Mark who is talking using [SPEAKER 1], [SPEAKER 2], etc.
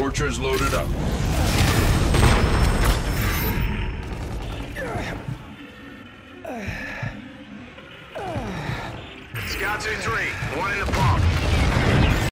[SPEAKER 1] Scorchers loaded up.
[SPEAKER 2] Scouts in three. One in the.